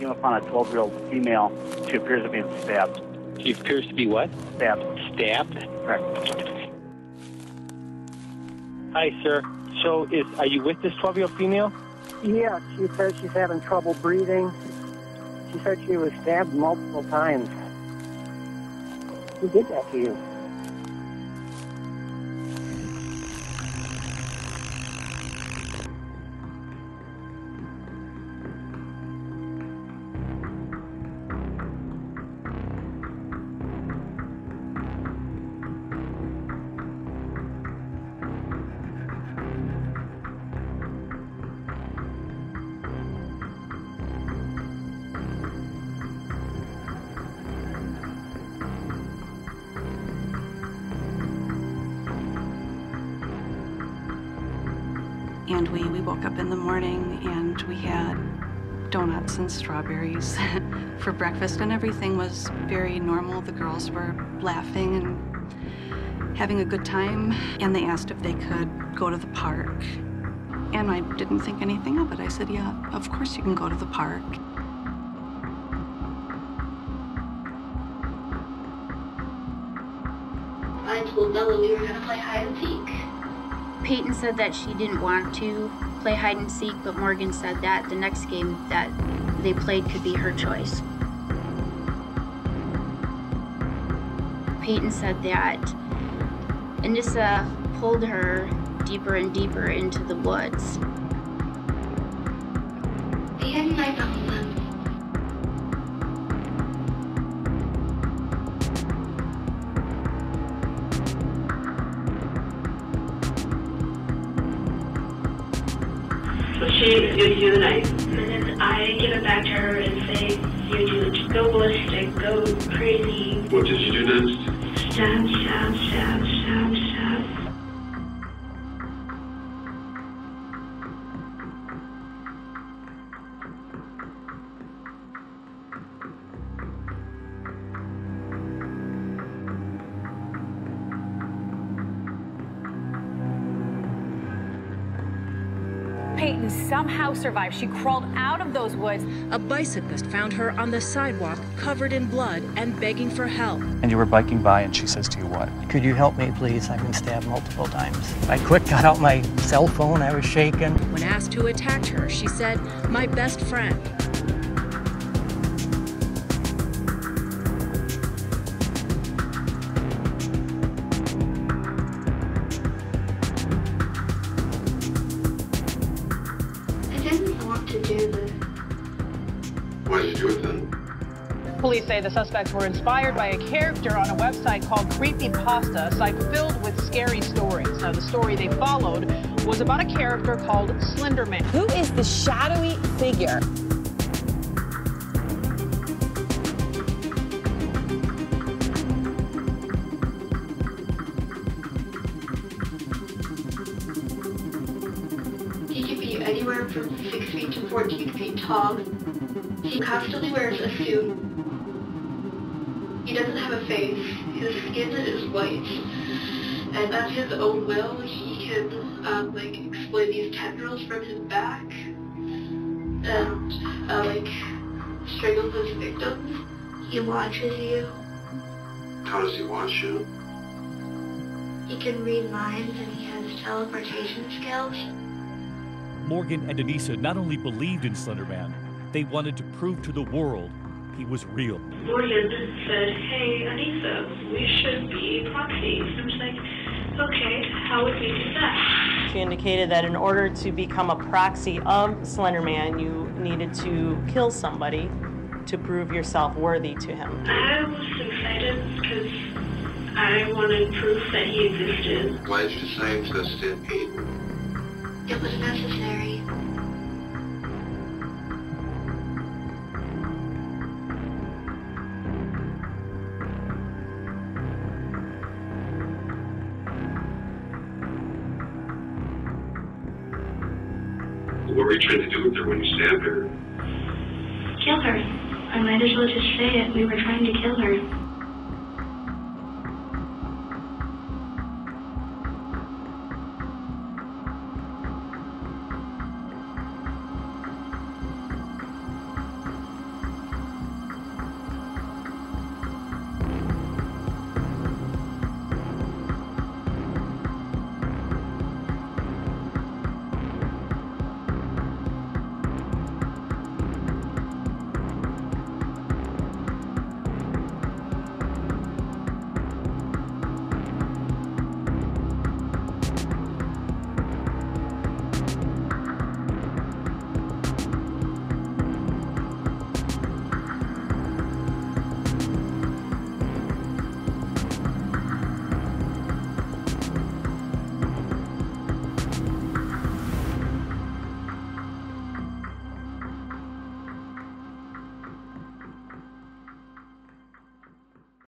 came upon a 12 year old female. She appears to be stabbed. She appears to be what? Stabbed. Stabbed? Correct. Hi, sir. So, is are you with this 12 year old female? Yeah, she says she's having trouble breathing. She said she was stabbed multiple times. Who did that to you? And we, we woke up in the morning and we had donuts and strawberries for breakfast, and everything was very normal. The girls were laughing and having a good time, and they asked if they could go to the park. And I didn't think anything of it. I said, Yeah, of course you can go to the park. I told Bella we were gonna play hide and seek. Payton said that she didn't want to play hide and seek, but Morgan said that the next game that they played could be her choice. Payton said that Anissa pulled her deeper and deeper into the woods. They had a knife on them. So she gives you the knife. And then I give it back to her and say, you do it. Go ballistic, go crazy. What did you do next? Stab, stab, stab, stab. Payton somehow survived. She crawled out of those woods. A bicyclist found her on the sidewalk, covered in blood and begging for help. And you were biking by, and she says to you what? Could you help me, please? I've been stabbed multiple times. I quick got out my cell phone. I was shaking. When asked who attacked her, she said, My best friend. Didn't want to do this. Why did you do it then? Police say the suspects were inspired by a character on a website called Creepypasta, a site filled with scary stories. Now, the story they followed was about a character called Slenderman. Who is the shadowy figure? He anywhere from 6 feet to 14 feet tall. He constantly wears a suit. He doesn't have a face. His skin is white. And at his own will, he can, um, like, exploit these tendrils from his back. And, uh, like, strangle his victims. He watches you. How does he watch you? He can read minds and he has teleportation skills. Morgan and Anissa not only believed in Slenderman, they wanted to prove to the world he was real. Morgan said, hey, Anissa, we should be proxies. I was like, okay, how would we do that? She indicated that in order to become a proxy of Slenderman, you needed to kill somebody to prove yourself worthy to him. I was excited because I wanted proof that he existed. Why did you decide to stampede? It was necessary. What were you trying to do with her when you stabbed her? Kill her. I might as well just say it. We were trying to kill her.